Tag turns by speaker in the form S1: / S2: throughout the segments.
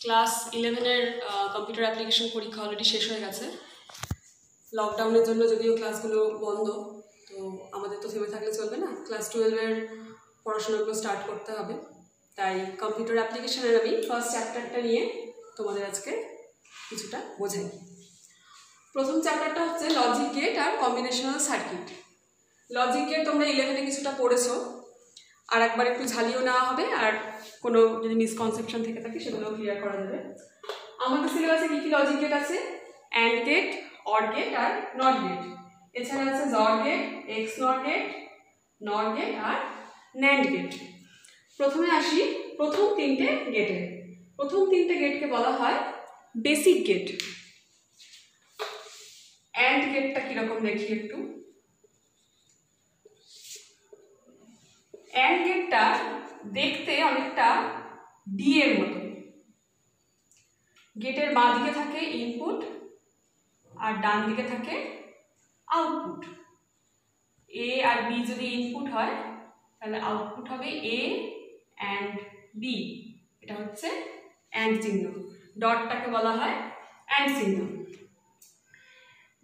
S1: Class ইলেভেনের computer application পরীক্ষা already শেষ হয়ে গেছে। লকডাউনের জন্য যদিও ক্লাসগুলো বন্ধ, তো আমাদের তো থেমে থাকলে চলবে না। ক্লাস টুয়েলভের পড়াশোনাগুলো স্টার্ট করতে হবে। তাই কম্পিউটার অ্যাপ্লিকেশনের আমি ফার্স্ট চ্যাপ্টারটা নিয়ে তোমাদের আজকে কিছুটা বোঝাই। প্রথম চ্যাপ্টারটা হচ্ছে লজিক গেট আর কম্বিনেশনাল সার্কিট লজিক গেট তোমরা ইলেভেনে কিছুটা পড়েছো। আর একবার একটু ঝালিয়েও নেওয়া হবে আর কোনো যদি মিসকনসেপশন থেকে থাকে সেগুলো ক্লিয়ার করা যাবে। আমাদের সিলেবাসে কী কী লজিক গেট আছে? অ্যান্ড গেট অর গেট আর নট গেট এছাড়া আছে XOR gate X not gate not gate R NAND gate প্রথমে আসি প্রথম তিনটে গেটে প্রথম তিনটে গেটকে বলা হয় বেসিক গেট অ্যান্ড গেটটা কীরকম দেখি একটু। অ্যান্ড গেটটা দেখতে অনেকটা ডি এর মতো। গেটের বাঁ দিকে থাকে ইনপুট আর ডান দিকে থাকে আউটপুট এ আর বি যদি ইনপুট হয়, তাহলে আউটপুট হবে এ অ্যান্ড বি এটা হচ্ছে অ্যান্ড চিহ্ন। ডটটাকে বলা হয় অ্যান্ড চিহ্ন।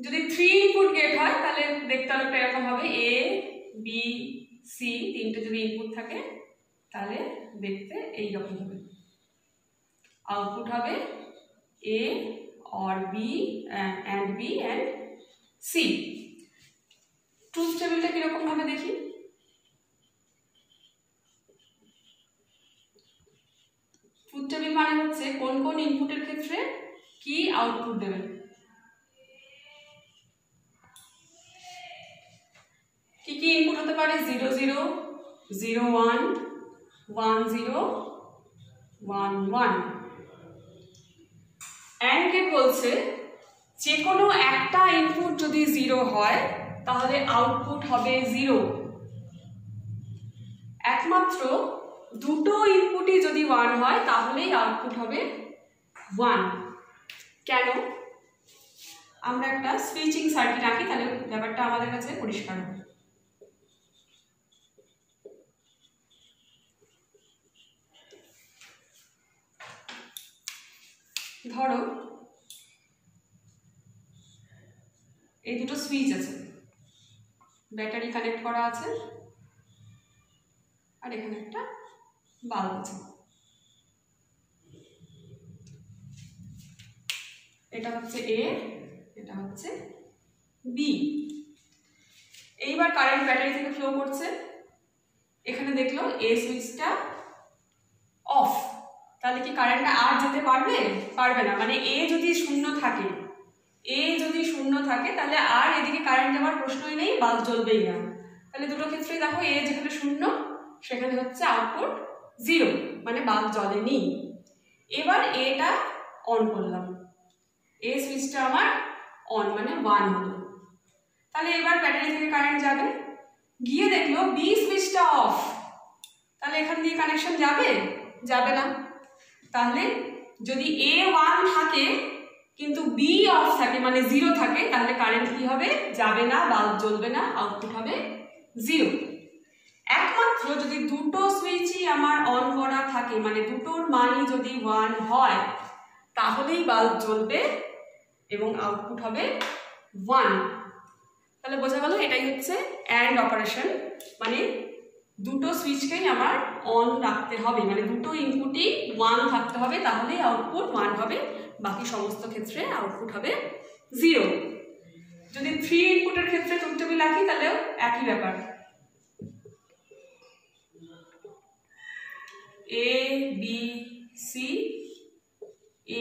S1: যদি থ্রি ইনপুট গেট হয়, তাহলে দেখতে অনেকটা এরকম হবে। এ বি সি তিনটে যদি ইনপুট থাকে, তাহলে দেখতে এই রকম হবে। আউটপুট হবে A or B and B and C truth টেবিলটা ভাবে দেখি। ট্রুথ টেবিল মানে হচ্ছে কোন কোন ইনপুটের ক্ষেত্রে কি আউটপুট দেবেন। কি কি ইনপুট হতে পারে? Zero zero zero one one zero one one and বলছে যে কোনো একটা ইনপুট যদি জিরো হয়, তাহলে আউটপুট হবে জিরো একমাত্র দুটো ইনপুটই যদি ওয়ান হয়, তাহলেই আউটপুট হবে ওয়ান কেন? আমরা একটা সুইচিং সার্কিট আঁকি, তাহলে ব্যাপারটা আমাদের কাছে পরিষ্কার হবে। ধরো? এই দুটো সুইচ আছে। ব্যাটারি কানেক্ট করা আছে। আর এখানে একটা বাল্ব আছে। এটা হচ্ছে এ এটা হচ্ছে বি এইবার কারেন্ট ব্যাটারি থেকে ফ্লো করছে। এখানে দেখল এ সুইচটা তাহলে কি কারেন্টটা আর যেতে পারবে? পারবে না। মানে এ যদি শূন্য থাকে এ যদি শূন্য থাকে, তাহলে আর এদিকে কারেন্ট যাওয়ার প্রশ্নই নেই বাল্ব জ্বলবেই না। তাহলে দুটো ক্ষেত্রেই দেখো এ যেখানে শূন্য, সেখানে হচ্ছে আউটপুট জিরো মানে বাল্ব জ্বলেনি। এবার এটা অন করলাম। এ সুইচটা আমার অন মানে ওয়ান হলো। তাহলে এবার ব্যাটারি থেকে কারেন্ট যাবে। গিয়ে দেখল বি সুইচটা অফ তাহলে এখান দিয়ে কানেকশন যাবে? যাবে না। তাহলে যদি এ ওয়ান থাকে, কিন্তু বি অফ থাকে মানে জিরো থাকে, তাহলে কারেন্ট কি হবে? যাবে না বাল্ব জ্বলবে না আউটপুট হবে জিরো একমাত্র যদি দুটো সুইচই আমার অন করা থাকে মানে দুটোর মানই যদি ওয়ান হয়, তাহলেই বাল্ব জ্বলবে এবং আউটপুট হবে ওয়ান তাহলে বোঝা গেল, এটাই হচ্ছে অ্যান্ড অপারেশন মানে দুটো সুইচকেই আমার অন রাখতে হবে। মানে দুটো ইনপুটই ওয়ান থাকতে হবে তাহলেই আউটপুট ওয়ান হবে। বাকি সমস্ত ক্ষেত্রে আউটপুট হবে জিরো যদি থ্রি ইনপুটের ক্ষেত্রে তুমি রাখি, তাহলেও একই ব্যাপার। A B C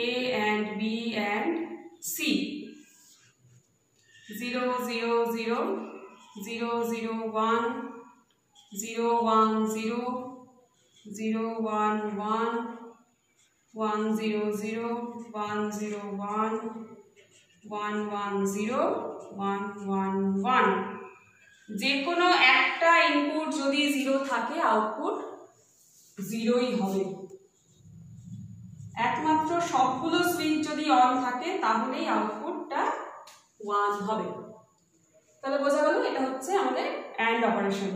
S1: A and B and C zero zero zero zero zero one zero one zero zero one one one zero zero one zero one one one zero one one one যে কোনো একটা input যদি zero থাকে output জিরোই হবে। একমাত্র সবগুলো switch যদি on থাকে, তাহলেই আউটপুটটা ওয়ান হবে। তাহলে বোঝা গেল, এটা হচ্ছে আমাদের অ্যান্ড অপারেশন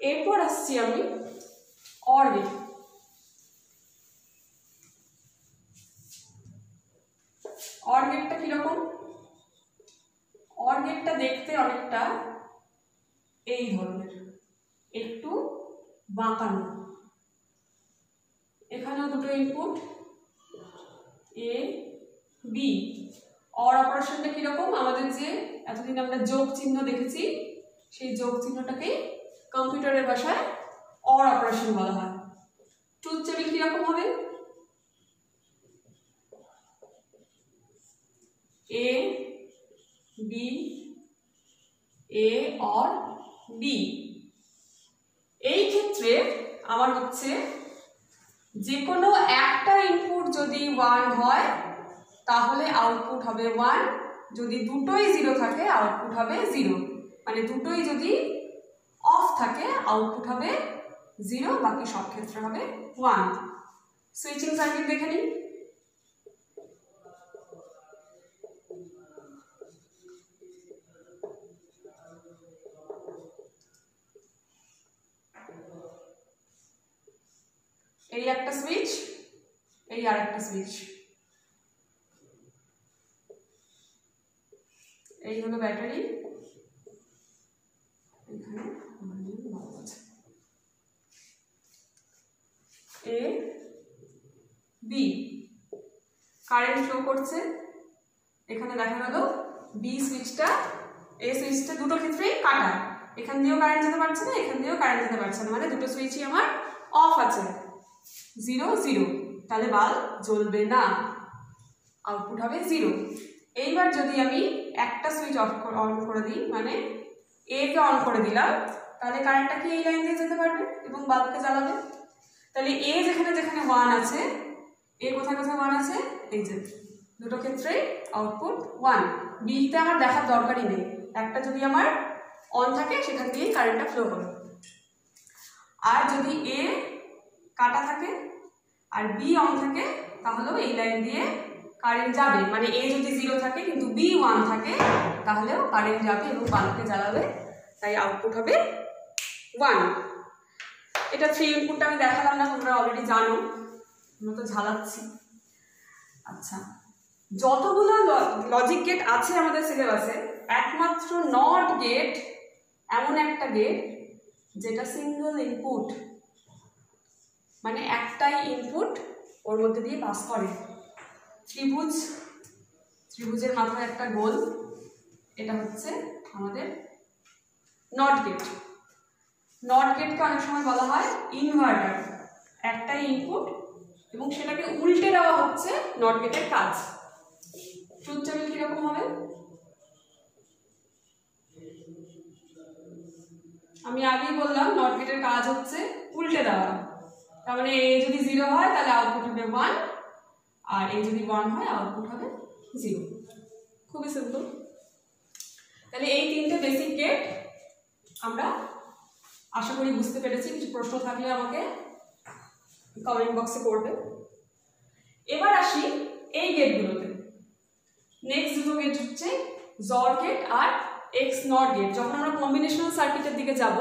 S1: এরপর আসছি আমি অর গেট অর গেটটা কীরকম? অর গেটটা দেখতে অনেকটা এই ধরনের। একটু বাঁকানো। এখানেও দুটো ইনপুট এ বি অর অপারেশনটা কীরকম? আমাদের যে এতদিন আমরা যোগ চিহ্ন দেখেছি, সেই যোগ চিহ্নটাকেই কম্পিউটারের ভাষায় অর অপারেশন বলা হয়। ট্রুথ টেবিল কীরকম হবে? A B A or B এই ক্ষেত্রে আমার হচ্ছে যে কোনো একটা ইনপুট যদি ওয়ান হয়, তাহলে আউটপুট হবে ওয়ান যদি দুটোই জিরো থাকে আউটপুট হবে জিরো মানে দুটোই যদি থাকে আউটপুট হবে জিরো বাকি সব ক্ষেত্রে হবে ওয়ান সুইচিং সার্কিট দেখে নিন এই একটা সুইচ এই আর একটা সুইচ এই হলো ব্যাটারি এখানে বাল্ব আছে। এ বি কারেন্ট ফ্লো করছে। এখানে দেখা গেল বি সুইচটা এ সুইচটা দুটো ক্ষেত্রেই কাটা। এখান দিয়েও কারেন্ট যেতে পারছে না, এখান দিয়েও কারেন্ট যেতে পারছে না। মানে দুটো সুইচই আমার অফ আছে। জিরো জিরো তাহলে বাল্ব জ্বলবে না। আউটপুট হবে জিরো এইবার যদি আমি একটা সুইচ অফ অন করে দিই মানে একে অন করে দিলাম, তাহলে কারেন্টটা কি এই লাইন দিয়ে যেতে পারবে এবং বাল্বকে জ্বালাবে? তাহলে এ যেখানে যেখানে ওয়ান আছে এ কোথায় কোথায় ওয়ান আছে? এই যে, দুটো ক্ষেত্রেই আউটপুট ওয়ান বিতে আমার দেখার দরকারই নেই। একটা যদি আমার অন থাকে, সেখান দিয়েই কারেন্টটা ফ্লো হবে আর যদি এ কাটা থাকে, আর বি অন থাকে, তাহলেও এই লাইন দিয়ে কারেন্ট যাবে মানে এ যদি জিরো থাকে কিন্তু বি ওয়ান থাকে, তাহলেও কারেন্ট যাবে এবং বাল্বকে জ্বালাবে, তাই আউটপুট হবে ওয়ান এটা থ্রি ইনপুটটা আমি দেখালাম না, তোমরা অলরেডি জানো। আমরা তো ঝালাচ্ছি। আচ্ছা যতগুলো লজিক গেট আছে আমাদের সিলেবাসে একমাত্র নট গেট এমন একটা গেট যেটা সিঙ্গল ইনপুট মানে একটাই ইনপুট ওর মধ্যে দিয়ে পাস করে। ত্রিভুজ, ত্রিভুজের মাথায় একটা গোল। এটা হচ্ছে আমাদের নট গেট। নট গেটকে অনেক সময় বলা হয় ইনভার্টার একটাই ইনপুট এবং সেটাকে উল্টে দেওয়া হচ্ছে নট গেটের কাজ। ট্রুথ টেবিল কীরকম হবে? আমি আগেই বললাম, নট গেটের কাজ হচ্ছে উল্টে দেওয়া। তার মানে এ যদি জিরো হয়, তাহলে আউটপুট হবে ওয়ান আর এ যদি ওয়ান হয় আউটপুট হবে জিরো খুবই সিম্পল তাহলে এই তিনটে বেসিক গেট আমরা আশা করি বুঝতে পেরেছি। কিছু প্রশ্ন থাকলে আমাকে কমেন্ট বক্সে করবে। এবার আসি এই গেটগুলোতে নেক্সট দুটো গেট হচ্ছে জর গেট আর এক্স নট গেট যখন আমরা কম্বিনেশনাল সার্কিটের দিকে যাব,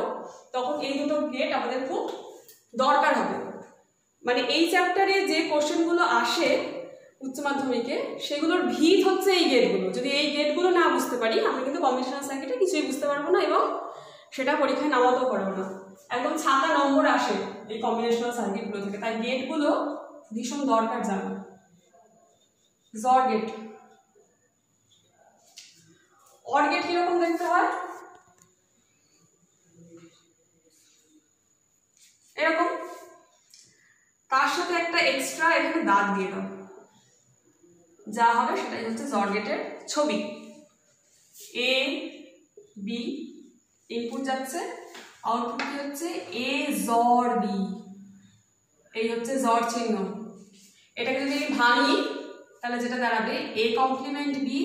S1: তখন এই দুটো গেট আমাদের খুব দরকার হবে। মানে এই চ্যাপ্টারে যে কোশ্চেনগুলো আসে উচ্চ মাধ্যমিকে, সেগুলোর ভিত হচ্ছে এই গেটগুলো যদি এই গেটগুলো না বুঝতে পারি, আমরা কিন্তু কম্বিনেশনাল সার্কিটে কিছুই বুঝতে পারব না এবং সেটা পরীক্ষায় নামাতেও পারব না। একদম ছাতা নম্বর আসে এই কম্বিনেশনাল সার্কিটগুলো থেকে। তাই গেটগুলো ভীষণ দরকার জানা। জর গেট অর গেট কীরকম দেখতে হয়? এরকম। তার সাথে একটা এক্সট্রা এখানে দাগ দিয়ে দাও। যা হবে সেটাই হচ্ছে জর গেটের ছবি। এ বি ইনপুট যাচ্ছে আউটপুট কি হচ্ছে? এ জর বি এই হচ্ছে জর চিহ্ন। এটাকে যদি আমি ভাঙি, তাহলে যেটা দাঁড়াবে? A complement B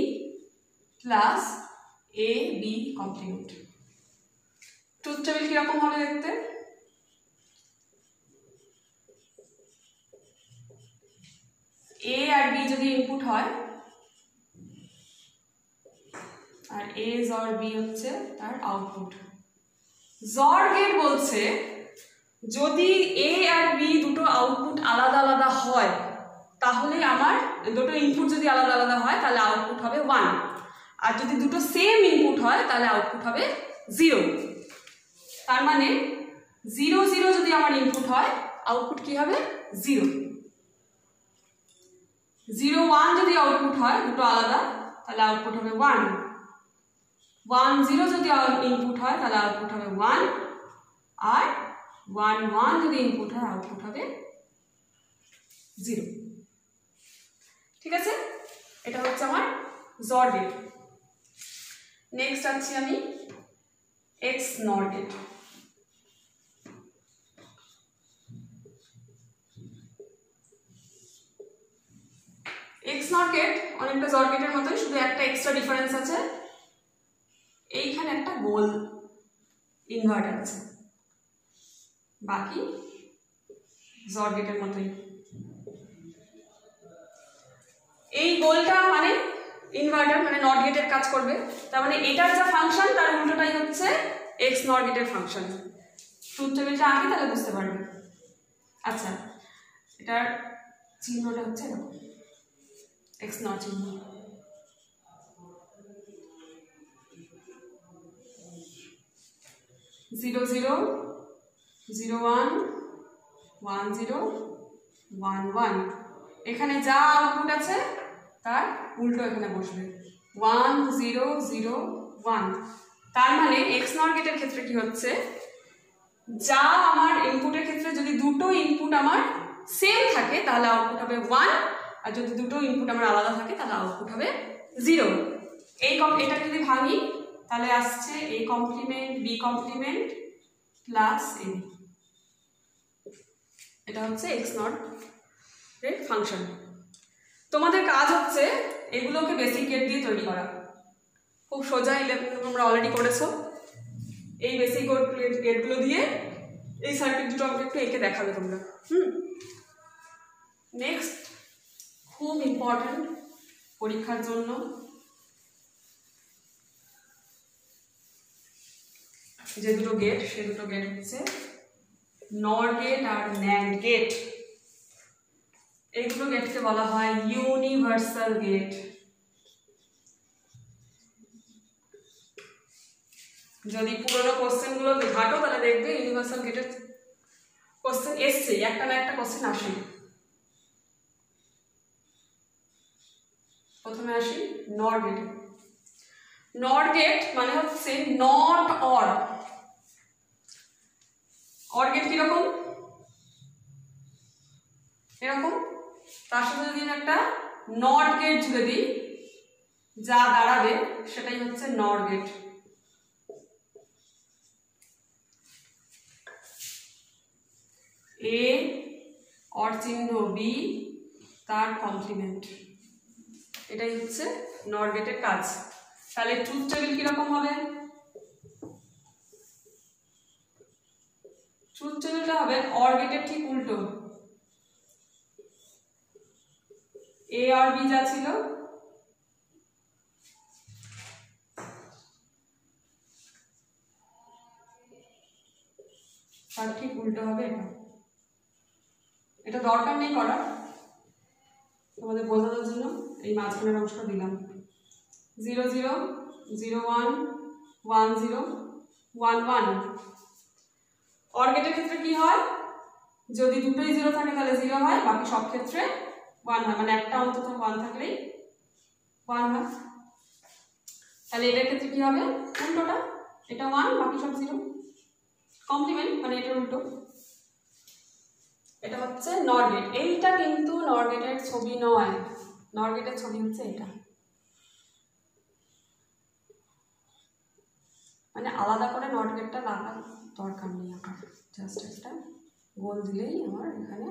S1: plus A B complement truth table কীরকম হবে দেখতে এ আর বি যদি ইনপুট হয়। আর এ জর বি হচ্ছে তার আউটপুট জর গেট বলছে, যদি এ আর বি দুটো আউটপুট আলাদা আলাদা হয়, তাহলে আমার দুটো ইনপুট যদি আলাদা আলাদা হয়, তাহলে আউটপুট হবে ওয়ান আর যদি দুটো সেম ইনপুট হয়, তাহলে আউটপুট হবে জিরো তার মানে জিরো জিরো যদি আমার ইনপুট হয় আউটপুট কি হবে? জিরো জিরো ওয়ান যদি আউটপুট হয়, দুটো আলাদা, তাহলে আউটপুট হবে ওয়ান ওয়ান জিরো যদি ইনপুট হয়, তাহলে আউটপুট হবে ওয়ান আর ওয়ান ওয়ান যদি ইনপুট হয় আউটপুট হবে জিরো ঠিক আছে? এটা হচ্ছে আমার জর গেট নেক্সট আছি আমি এক্স নর গেট এক্স নট গেট অনেকটা জর গেটের মতোই, শুধু একটা এক্সট্রা ডিফারেন্স আছে। এইখানে একটা গোল ইনভার্টার আছে। বাকি জর গেটের মতোই। এই গোলটা মানে ইনভার্টার মানে নট গেটের কাজ করবে। তার মানে এটার যা ফাংশন তার উল্টোটাই হচ্ছে এক্স নট গেটের ফাংশন ট্রুথ টেবিলটা আঁকি তাহলে বুঝতে পারবে। আচ্ছা এটার চিহ্নটা হচ্ছে এরকম। এক্স নট চিহ্ন zero zero zero one one zero one one এখানে যা আউটপুট আছে, তার উল্টো এখানে বসবে। ওয়ান জিরো জিরো ওয়ান তার মানে এক্স নট গেটের ক্ষেত্রে কি হচ্ছে? যা আমার ইনপুটের ক্ষেত্রে যদি দুটো ইনপুট আমার সেম থাকে, তাহলে আউটপুট হবে ওয়ান আর যদি দুটো ইনপুট আমার আলাদা থাকে, তাহলে আউটপুট হবে জিরো এই কম এটা যদি ভাঙি, তাহলে আসছে A complement B complement plus A এটা হচ্ছে এক্স নট এর ফাংশন তোমাদের কাজ হচ্ছে এগুলোকে বেসিক গেট দিয়ে তৈরি করা। খুব সোজা ইলেভেন তোমরা অলরেডি করেছ। এই বেসিক গেটগুলো দিয়ে এই সার্কিট দুটো আমাকে একটু এঁকে দেখাবে তোমরা। হুম। নেক্সট খুব ইম্পর্ট্যান্ট পরীক্ষার জন্য। যে দুটো গেট সে দুটো গেট হচ্ছে নর গেট আর ন্যান্ড গেট এই দুটো গেটকে বলা হয় ইউনিভার্সাল গেট যদি পুরোনো কোশ্চেনগুলো ঘাটো, তাহলে দেখবে ইউনিভার্সাল গেটের কোশ্চেন এসছে, একটা না একটা কোশ্চেন আসে প্রথমে আসি নর গেট নট গেট মানে হচ্ছে নট অর অর গেট কীরকম এরকম। তার সাথে যদি একটা নট গেট জুড়ে দিই, যা দাঁড়াবে, সেটাই হচ্ছে নট গেট এ অর চিহ্ন বি তার কমপ্লিমেন্ট এটাই হচ্ছে নট গেটের কাজ তাহলে ট্রুথ টেবিল কীরকম হবে? ট্রুথ টেবিলটা হবে অর গেটের ঠিক উল্টো। এ আর বি যা ছিল। তার ঠিক উল্টো হবে এটা। এটা দরকার নেই করার। তোমাদের বোঝানোর জন্য এই মাঝখানের অংশটা দিলাম। Zero zero zero one one zero, one one. Or গেটের ক্ষেত্রে কি হয়? যদি দুটোই জিরো থাকে তাহলে জিরো হয়, বাকি সব ক্ষেত্রে ওয়ান হয়। মানে একটা অন্তত ওয়ান থাকলেই ওয়ান হয়। তাহলে এটার ক্ষেত্রে কি হবে? উল্টোটা। এটা ওয়ান, বাকি সব জিরো। কমপ্লিমেন্ট মানে এটার উল্টো। এটা হচ্ছে নর গেট এইটা কিন্তু নর গেটের ছবি নয়। নর গেটের ছবি হচ্ছে এটা। মানে আলাদা করে নট গেটটা লাগার দরকার নেই আমার। জাস্ট একটা গোল দিলেই আমার এখানে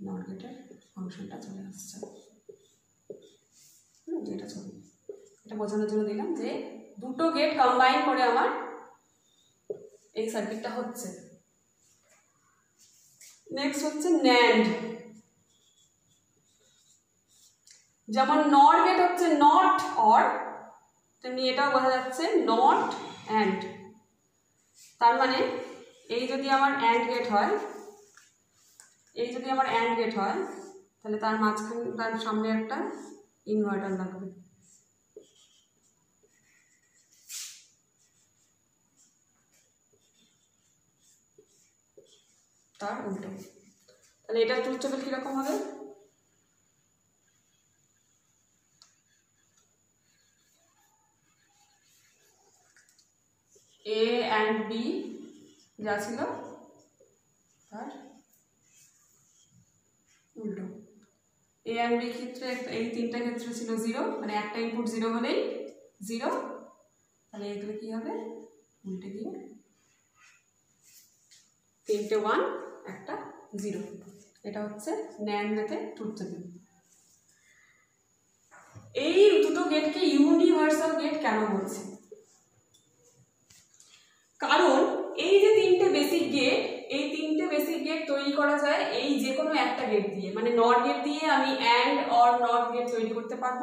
S1: নট গেটের ফাংশনটা চলে আসছে। হুম এটা ছবি এটা বোঝানোর জন্য দিলাম যে দুটো গেট কম্বাইন করে আমার এই সার্কিটটা হচ্ছে। নেক্সট হচ্ছে ন্যান্ড যেমন নট গেট হচ্ছে নট অর তেমনি এটাও বোঝা যাচ্ছে নট অ্যান্ড তার মানে এই যদি আমার অ্যান্ড গেট হয়, এই যদি আমার অ্যান্ড গেট হয়, তাহলে তার মাঝখানে, তার সামনে একটা ইনভার্টার লাগবে। তার উল্টো। তাহলে এটা ট্রুথ টেবিল কীরকম হবে? এ অ্যান্ড বি যা ছিল তার উল্টো। এ অ্যান্ড বি ক্ষেত্রে এই তিনটা ক্ষেত্রে ছিল জিরো মানে একটা ইনপুট জিরো হলেই জিরো তাহলে এগুলো কী হবে? উল্টে গিয়ে তিনটে ওয়ান একটা জিরো এটা হচ্ছে ন্যান মেথে টেবিল এই দুটো গেটকে ইউনিভার্সাল গেট কেন বলছি? কারণ এই যে তিনটে বেসিক গেট এই তিনটে বেসিক গেট তৈরি করা যায় এই যে কোনো একটা গেট দিয়ে। মানে নট গেট দিয়ে আমি অ্যান্ড অর নট গেট তৈরি করতে পারব।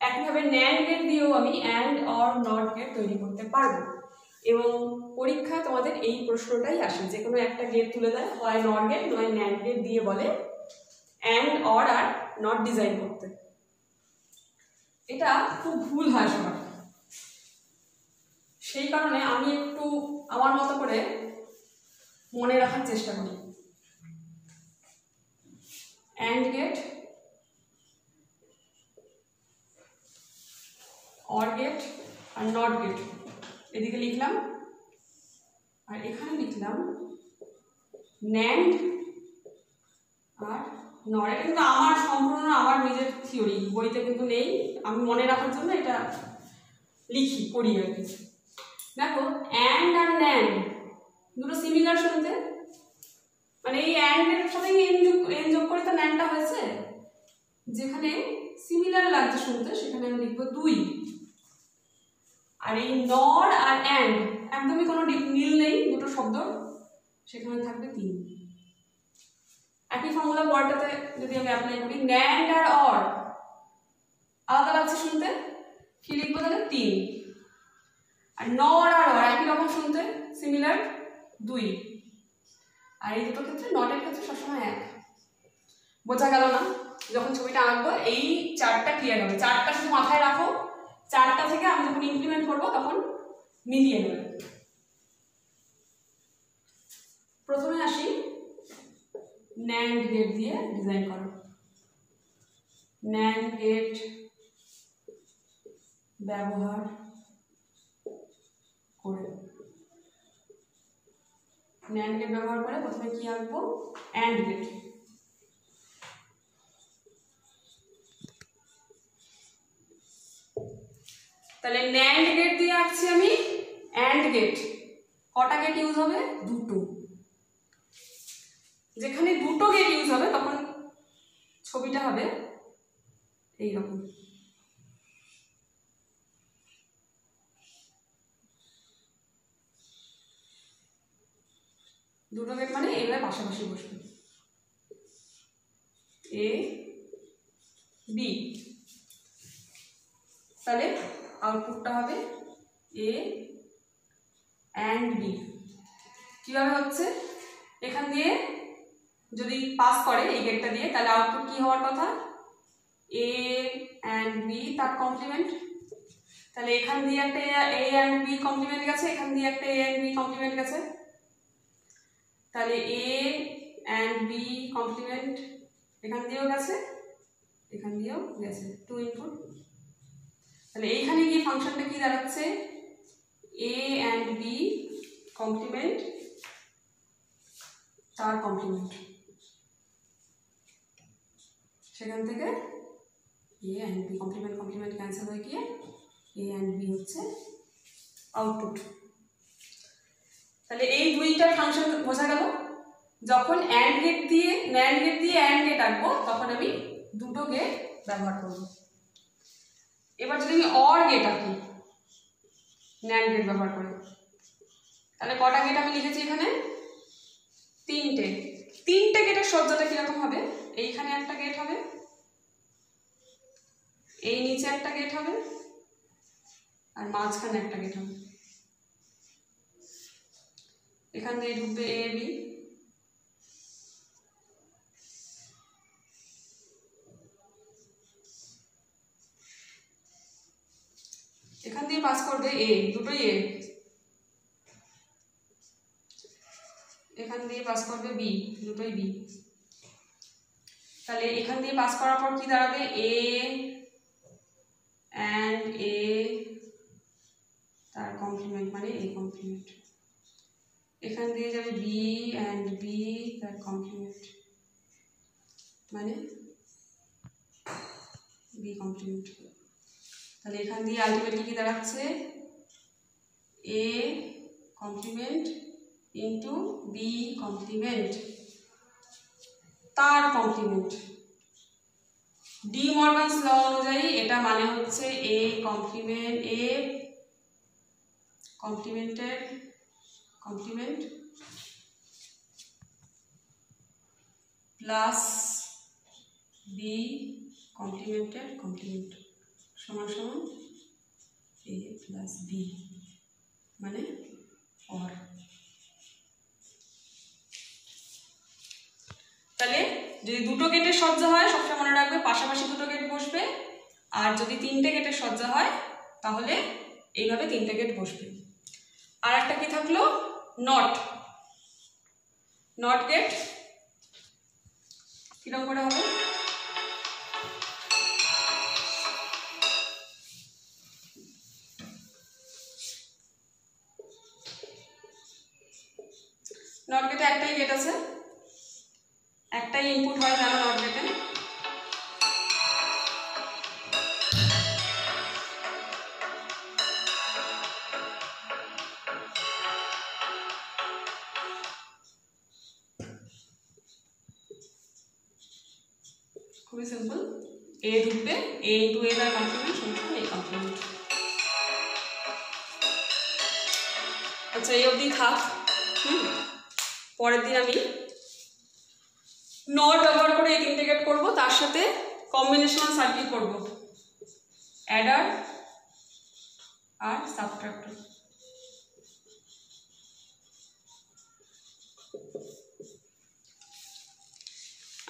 S1: একইভাবে ন্যান্ড গেট দিয়েও আমি অ্যান্ড অর নট গেট তৈরি করতে পারব। এবং পরীক্ষায় তোমাদের এই প্রশ্নটাই আসে যে কোনো একটা গেট তুলে দেয়, হয় নট গেট নয় ন্যান্ড গেট দিয়ে বলে অ্যান্ড অর আর নট ডিজাইন করতে। এটা খুব ভুল হয় সবার। সেই কারণে আমি একটু আমার মতো করে মনে রাখার চেষ্টা করি। অ্যান্ড গেট অর গেট আর নট গেট এদিকে লিখলাম আর এখানে লিখলাম ন্যান্ড আর নট এটা কিন্তু আমার সম্পূর্ণ আমার নিজের থিওরি বইতে কিন্তু নেই। আমি মনে রাখার জন্য এটা লিখি, পড়ি আর কি। দেখো অ্যান্ড আর ন্যান্ড দুটো সিমিলার শুনতে মানে এই অ্যান্ড এর সাথে এন যোগ এন যোগ করে তো ন্যান্ডটা হয়েছে? যেখানে সিমিলার লাগছে শুনতে সেখানে আমি লিখব দুই। আর এই নর আর অ্যান্ড একদমই কোনো মিল নেই, দুটো শব্দ, সেখানে থাকবে তিন। একই ফর্মুলা পরটাতে যদি আমি অ্যাপ্লাই করি ন্যান্ড আর অর আলাদা লাগছে শুনতে কি লিখব তাহলে? তিন। আর নর আর অর একই রকম শুনতে সিমিলার দুই। আর এই দুটো ক্ষেত্রে নটের ক্ষেত্রে সবসময় এক। বোঝা গেল না? যখন ছবিটা আঁকবো, এই চারটা ক্লিয়ার হবে। চারটা শুধু মাথায় রাখো। চারটা থেকে আমি যখন ইমপ্লিমেন্ট করব, তখন মিলিয়ে নেবে। প্রথমে আসি ন্যান্ড গেট দিয়ে ডিজাইন করো। ন্যান্ড গেট ব্যবহার করে ন্যান্ড গেট ব্যবহার করে প্রথমে কি আঁকবো? অ্যান্ড গেট তাহলে ন্যান্ড গেট দিয়ে আঁকছি আমি। অ্যান্ড গেট কটা গেট ইউজ হবে? দুটো। যেখানে দুটো গেট ইউজ হবে, তখন ছবিটা হবে এইরকম। দুটো গেট মানে এইভাবে পাশাপাশি বসবে। এ বি তাহলে আউটপুটটা হবে এ অ্যান্ড বি কীভাবে হচ্ছে? এখান দিয়ে যদি পাস করে এই গেটটা দিয়ে, তাহলে আউটপুট কী হওয়ার কথা? এ অ্যান্ড বি তার কমপ্লিমেন্ট তাহলে এখান দিয়ে একটা এ অ্যান্ড বি কমপ্লিমেন্ট গেছে, এখান দিয়ে একটা এ অ্যান্ড বি কমপ্লিমেন্ট গেছে। তাহলে এ অ্যান্ড বি কমপ্লিমেন্ট এখান দিয়েও গেছে, এখান দিয়েও গেছে টু ইনপুট তাহলে এইখানে গিয়ে ফাংশনটা কি দাঁড়াচ্ছে? এ অ্যান্ড বি কমপ্লিমেন্ট তার কমপ্লিমেন্ট সেখান থেকে A and B complement complement cancel হয়ে গিয়ে এ অ্যান্ড বি হচ্ছে আউটপুট তাহলে এই দুইটা ফাংশন বোঝা গেল? যখন অ্যান্ড গেট দিয়ে ন্যান্ড গেট দিয়ে অ্যান্ড গেট আঁকবো, তখন আমি দুটো গেট ব্যবহার করব। এবার যদি আমি অর গেট আঁকি ন্যান্ড গেট ব্যবহার করে, তাহলে কটা গেট আমি লিখেছি এখানে? তিনটে। তিনটে গেটের সজ্জাটা কীরকম হবে? এইখানে একটা গেট হবে, এই নিচে একটা গেট হবে, আর মাঝখানে একটা গেট হবে। এখান দিয়ে ঢুকবে এ বি এখান দিয়ে পাস করবে এ দুটোই এ এখান দিয়ে পাস করবে বি দুটোই বি তাহলে এখান দিয়ে পাস করার পর কি দাঁড়াবে? এ অ্যান্ড এ তার কমপ্লিমেন্ট মানে এ কমপ্লিমেন্ট এখান দিয়ে যাবে বি অ্যান্ড বি তার কমপ্লিমেন্ট মানে? বি কমপ্লিমেন্ট তাহলে এখান দিয়ে আলটিমেটলি কি দাঁড়াচ্ছে? A complement into B complement তার কমপ্লিমেন্ট ডি মর্গানস ল অনুযায়ী এটা মানে হচ্ছে এ কমপ্লিমেন্ট এ কমপ্লিমেন্টের কমপ্লিমেন্ট প্লাস বি কমপ্লিমেন্টের কমপ্লিমেন্ট সমান সমান এ প্লাস বি মানে অর। তাহলে যদি দুটো গেটের সজ্জা হয়, সবসময় মনে রাখবে পাশাপাশি দুটো গেট বসবে, আর যদি তিনটে গেটের সজ্জা হয়, তাহলে এইভাবে তিনটে গেট বসবে। আর একটা কি থাকল? নট নট গেট কীরকম করে হবে? সাথে কম্বিনেশনাল সার্কিট করব। অ্যাডার আর সাবট্রাক্টর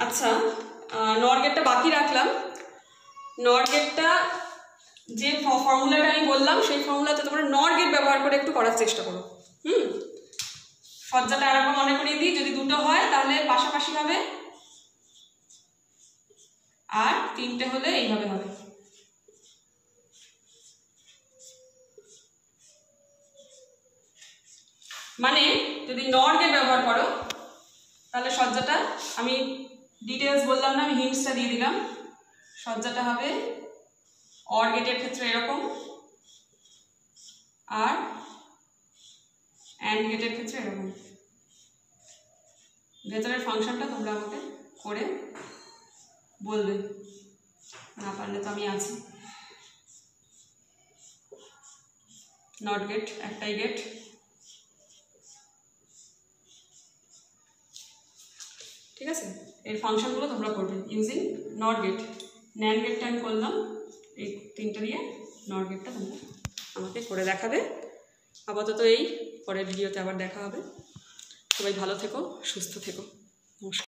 S1: আচ্ছা নর গেটটা বাকি রাখলাম। নর গেটটা যে ফর্মুলাটা আমি বললাম, সেই ফর্মুলাতে তোমরা নর গেট ব্যবহার করে একটু করার চেষ্টা করো। হুম? সজ্জাটা আরেকবার মনে করিয়ে দিই, যদি দুটো হয়, তাহলে পাশাপাশি হবে আর তিনটে হলে এইভাবে হবে। মানে যদি নর গেট ব্যবহার করো, তাহলে সজ্জাটা আমি ডিটেলস বললাম না, আমি হিন্টসটা দিয়ে দিলাম। সজ্জাটা হবে অর গেটের ক্ষেত্রে এরকম আর অ্যান্ড গেটের ক্ষেত্রে এরকম। ভেতরের ফাংশনটা তোমরা আমাকে করে বলবে। না পারলে তো আমি আছি। নট গেট একটাই গেট ঠিক আছে? এর ফাংশনগুলো তোমরা করবে। ইউজিং নট গেট ন্যান গেটটা আমি করলাম। এই তিনটা দিয়ে নট গেটটা তোমরা আমাকে করে দেখাবে। আপাতত এই, পরের ভিডিওতে আবার দেখা হবে। সবাই ভালো থেকো, সুস্থ থেকো। নমস্কার।